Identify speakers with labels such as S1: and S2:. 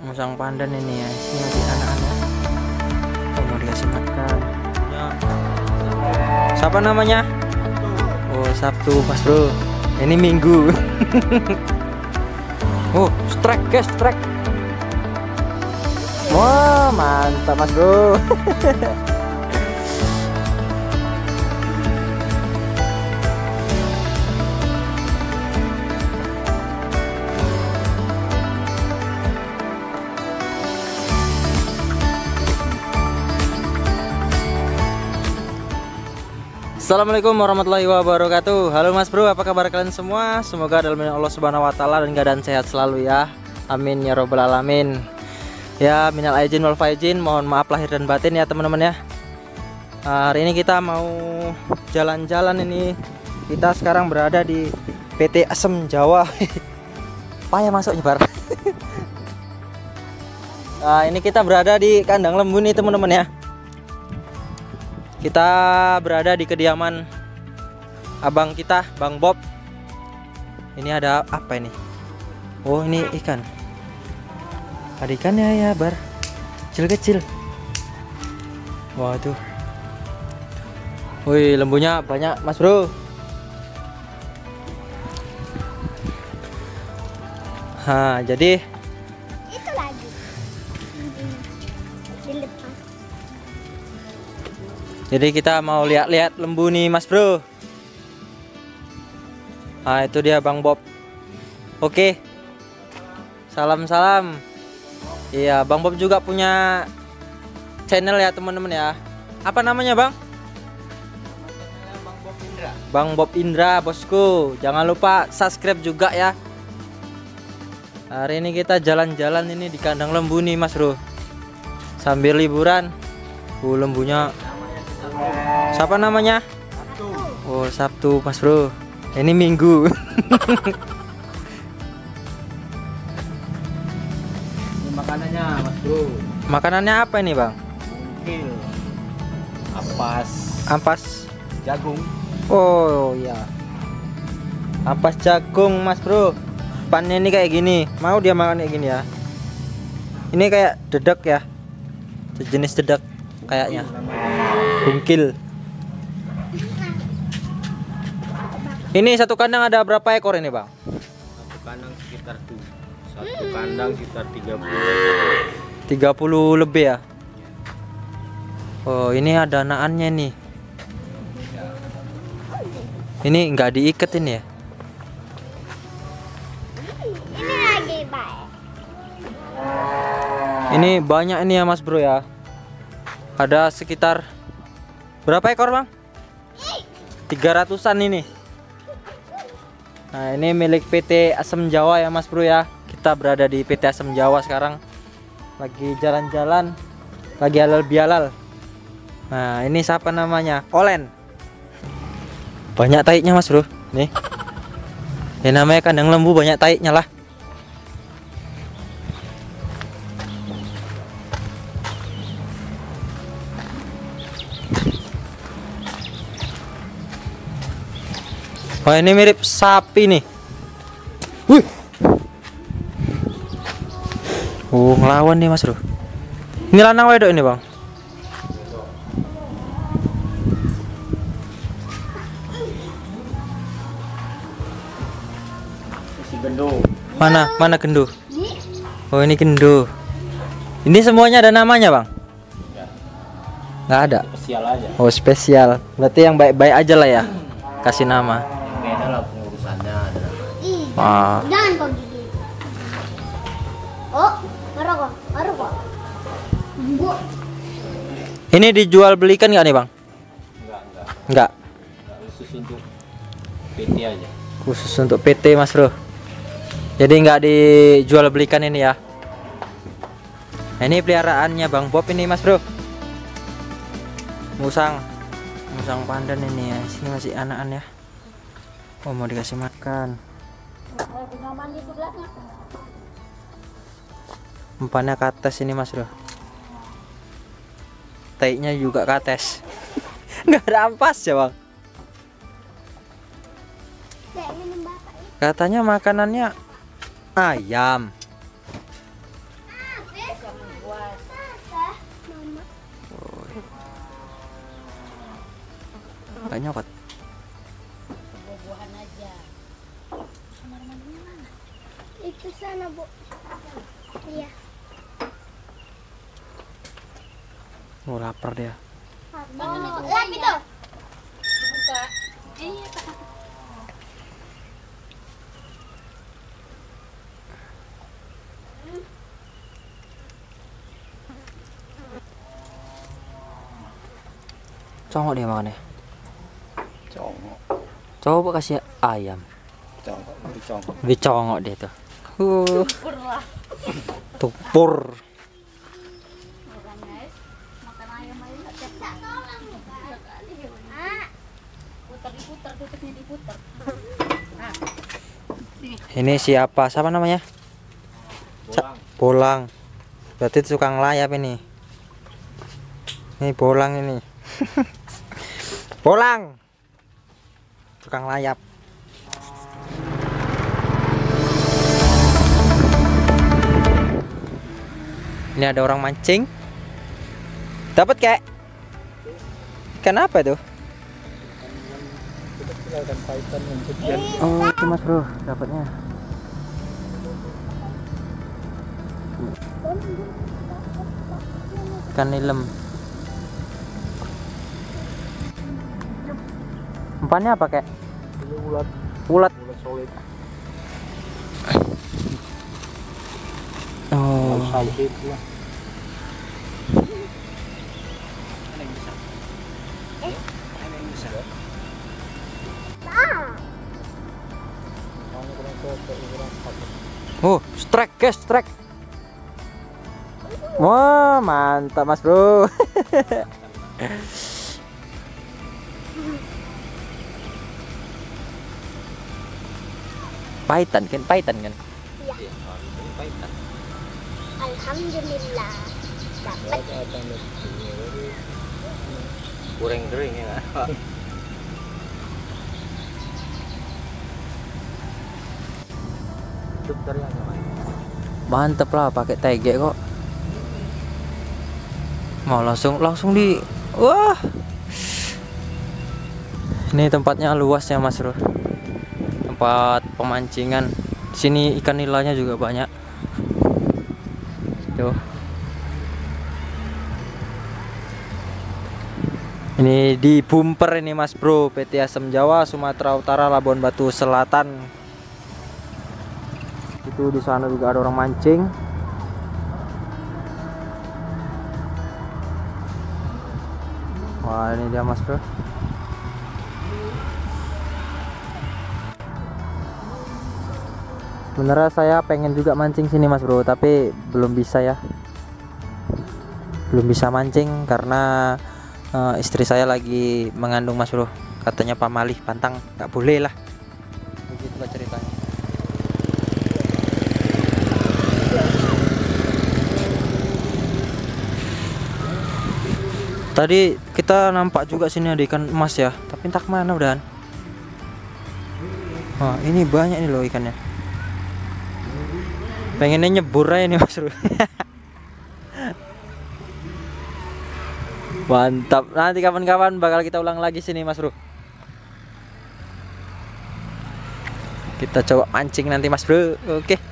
S1: musang pandan ini ya sini masih anak-anak. Oh, mau dikasih makan ya. siapa namanya? Oh Sabtu mas bro. Ini Minggu. Oh strike guys strike. Wah mantap mas bro Assalamualaikum warahmatullahi wabarakatuh. Halo mas bro apa kabar kalian semua? Semoga dalam Allah subhanahu wa ta'ala Dan keadaan sehat selalu ya. Amin ya robbal alamin. Ya minal aijin wal faizin Mohon maaf lahir dan batin ya teman-teman ya. Hari ini kita mau jalan-jalan ini. Kita sekarang berada di PT Asem Jawa. Payah masuk nyebar. Nah ini kita berada di kandang lembu nih teman-teman ya kita berada di kediaman abang kita, Bang Bob. Ini ada apa ini? Oh, ini ikan. Ada ikan ya ya, Bar. Kecil-kecil. Waduh. Wih, lembunya banyak, Mas Bro. Ha, jadi Jadi kita mau lihat-lihat lembu nih Mas Bro. Nah itu dia Bang Bob. Oke. Salam-salam. Iya Bang Bob juga punya channel ya teman-teman ya. Apa namanya Bang? Bang Bob Indra bosku. Jangan lupa subscribe juga ya. Hari ini kita jalan-jalan ini di kandang lembu nih Mas Bro. Sambil liburan. Uh lembunya Siapa namanya? Oh Sabtu Mas Bro. Ini Minggu.
S2: Ini makanannya mas bro
S1: Makanannya apa ini Bang?
S2: Mungkil Ampas
S1: Ampas.
S2: Jagung
S1: Oh iya. Ampas jagung Mas Bro. Pannya ini kayak gini. Mau dia makan kayak gini ya? Ini kayak dedek ya. Sejenis dedek kayaknya. Bungkil. Ini satu kandang ada berapa ekor ini Bang?
S2: Satu kandang sekitar tuh Satu kandang sekitar 30
S1: 30 lebih ya? Oh ini ada anakannya nih Ini nggak diikat ini ya?
S3: Ini lagi baik
S1: Ini banyak ini ya mas bro ya? Ada sekitar Berapa ekor bang? 300an ini Nah ini milik PT Asem Jawa ya mas bro ya. Kita berada di PT Asem Jawa sekarang. Lagi jalan-jalan Lagi halal bihalal Nah ini siapa namanya? Olen. Banyak taiknya mas bro. Nih. Ya namanya kandang lembu banyak taiknya lah Oh ini mirip sapi nih. Wih. Oh ngelawan nih mas bro. Ini lanang wedok ini bang. Mana mana gendo? Oh ini gendo. Ini semuanya ada namanya bang? Nggak ada.
S2: Spesial aja
S1: Oh spesial. Berarti yang baik-baik aja lah ya. Kasih nama.
S2: Beda lah pengurusannya ada namanya
S1: Wah.
S3: jangan kau gigi oh ngerokok ngerokok bu
S1: Ini dijual belikan nggak nih bang?
S2: Enggak, enggak
S1: Nggak.
S2: Enggak khusus untuk PT aja
S1: Khusus untuk PT mas bro. Jadi nggak dijual belikan ini ya. Nah, ini peliharaannya Bang Bob ini Mas Bro. Musang. Musang pandan ini ya. Sini masih anakan ya. Oh, mau dikasih makan umpannya ke atas ini mas bro taiknya juga ke atas. Nggak rampas ya bang?
S3: Katanya makanannya ayam. Oh.
S1: kok makanannya ayam.
S3: Iya.
S1: Oh lapar dia.
S3: Oh, lap itu.
S4: Buka. Iya,
S1: Congok dia makannya.
S2: Congok.
S1: Coba kasih ayam.
S2: Congok. Beri congok.
S1: Lebih congok dia tuh. Uh,
S4: Pur lah.
S1: tupur. Ini siapa? Siapa namanya? Bolang. Berarti tukang layap ini. Ini bolang ini. bolang. Tukang layap. Ini ada orang mancing. Dapat kek? Kenapa tuh?
S2: Yang sekian.
S1: Oh, itu Mas Bro, dapatnya. Ikan nilem. Umpannya apa, Kek?
S2: Ulat.
S1: Ulat.
S2: Ulat solid.
S1: Oh.
S2: Lah.
S1: Oh, strike, guys, strike. Wah, mantap, Mas Bro. Paitan kan, paitan kan.
S3: Alhamdulillah. Dapat.
S2: Goreng kering ya. Lain.
S1: Mantep lah pakai tege kok. Mau langsung langsung di wah. Ini tempatnya luas ya Mas Bro. Tempat pemancingan. Sini ikan nilainya juga banyak. Tuh. Ini di bumper ini Mas Bro, PT Asem Jawa, Sumatera Utara, Labuan Batu Selatan. Itu di sana juga ada orang mancing. Wah, ini dia Mas Bro. Sebenarnya saya pengen juga mancing sini Mas Bro, tapi belum bisa ya. Belum bisa mancing karena eh, istri saya lagi mengandung Mas Bro. Katanya pamalih pantang, nggak boleh lah. Begitulah ceritanya. Tadi kita nampak juga sini ada ikan emas ya, tapi entah ke mana udahan. Wah, ini banyak nih loh ikannya. Pengennya nyebur aja nih mas Bro. Mantap. Nanti kapan-kapan bakal kita ulang lagi sini mas Bro. Kita coba mancing nanti mas Bro. Oke.